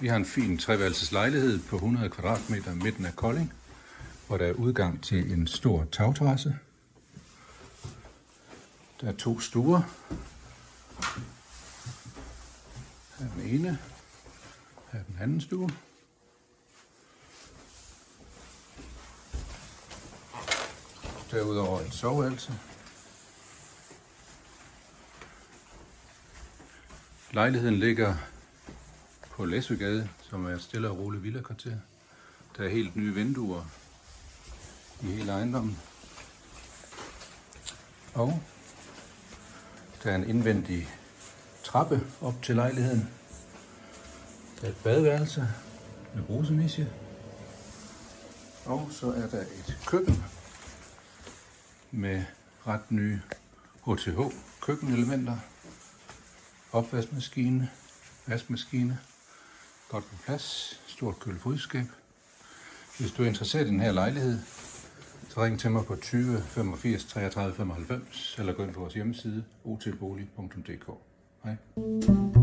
Vi har en fin treværelses lejlighed på 100 kvadratmeter midten af Kolding, hvor der er udgang til en stor tagterrasse. Der er to stuer. Her er den ene. Her er den anden stue. Derudover et soveværelse. Lejligheden ligger på Læsøgade, som er et stille og roligt villakvarter. Der er helt nye vinduer i hele ejendommen. Og der er en indvendig trappe op til lejligheden. Der er et badeværelse med brusenisje. Og så er der et køkken med ret nye HTH køkkenelementer. Opvaskemaskine, vaskemaskine, godt på plads, stort kølefrydskab. Hvis du er interesseret i den her lejlighed, så ring til mig på 20 85 33 95 eller gå ind på vores hjemmeside otilbolig.dk. Hej.